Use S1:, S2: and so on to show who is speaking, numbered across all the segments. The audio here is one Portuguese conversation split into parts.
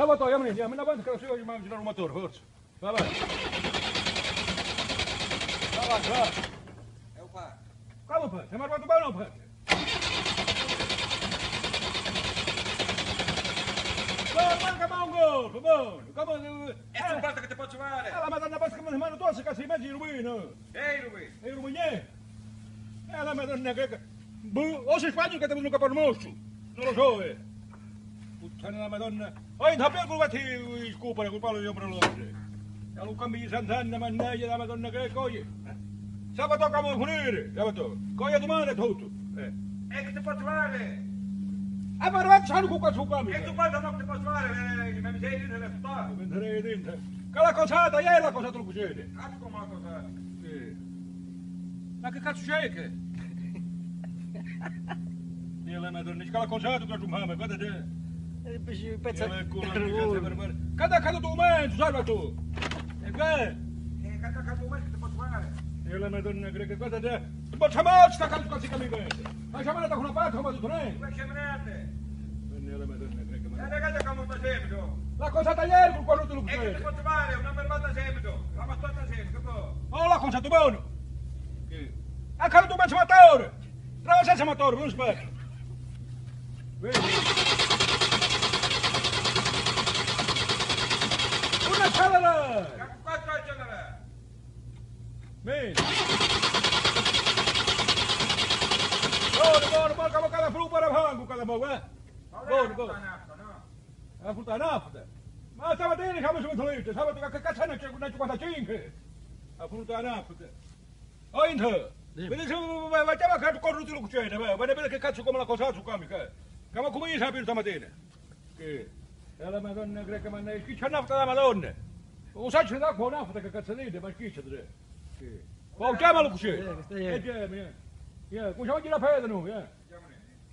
S1: Stava to, jamani, andiamo in avanti che adesso io devo girare un motore, forza. Va bene. Va avanti, va.
S2: É o par.
S1: Calma, pai. Siamo arrivati bene o pai? Vai, manca ma un gol, come Come
S2: É tu basta che ti posso fare.
S1: Eh, la madonna basta che mi mano tosse che si mette in rubino.
S2: Ehi, Rubì.
S1: E il rubignè. Eh, la madonna che... Boh, o si spagna che ti venuto per Mutta nämä tonne. Aina pelkuvat hiiskuupare, kun paljon jomra luokse. Ja lukamiisan tänne mä näin ja nämä tonne koji. Sama toka mun hunyyri. Ja mä tuon. Koja tu maanet huutu. Eh.
S2: Eikö te potvaare? Äpä ratsan
S1: kuka sukami. Eikö palta nokte potvaare? Mä
S2: Me ei rinne leftaa. Mä ei rinne. Kalako saata jäilako sa tulku syödä.
S1: Katkomaako saata. Näkö katso shake. Niillä mä tuon, niin kalako saatu
S2: katso maamme. Katä te.
S1: Cosa. Ma che cazzo c'è che? Io la madonna, che la cosata che tu mamma, guarda te.
S3: Pensa...
S1: Io la culo, per me. Cada cada tu mezzo, salva tu. E che?
S2: E cazzo cazzo mai che ti posso fare.
S1: Io la madonna, che guarda te. Ma c'è molto sta cazzo così che mi vede. Ma c'è da una parte, come tu ne?
S2: Come scemenate.
S1: Io la madonna, che
S2: E
S1: ma.
S2: ragazzi come sta sempre.
S1: La cosata ieri con quello te lo
S2: E che ti posso fare. Una mermata sempre. La mastotta sempre. Può.
S1: Oh, la cosa tu buono. Che? A cara tu mezzo motore. Trova senza motore, non spero. Vedi? Main. Bola, bola, bola, acabou cada fruta para rango, cada bola. Bola, bola.
S2: É
S1: fruta nafta. Mas estava tendo, estava junto ali, estava tendo que caçar na c'è cinco. A fruta nafta. Oi, então. Bila sih, macam macam kat kau rutin lu cuci, macam mana bila kita cuci kau malah kau sah suka mika. Kamu kau ini sampai sama dia. Kalau macam negara kemana, kita nafta malah on. Nafta la madonna? Non sai c'è d'acqua o nafta che cazzo dite, ma chi c'è tre? Che? Oh, chiamalo cucina!
S3: Stai, stai.
S1: Eh, chiami, eh. Yeah, come si va a girare a pedra, no? Yeah.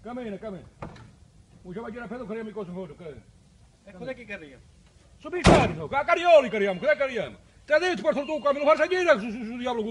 S1: Cammina, cammina. Come si va a a?
S3: E cos'è che carica?
S1: Sono i carico, a carioli cariamo, che cariamo? Te la devi portare tu qua, me lo fai salire su, su, su diavolo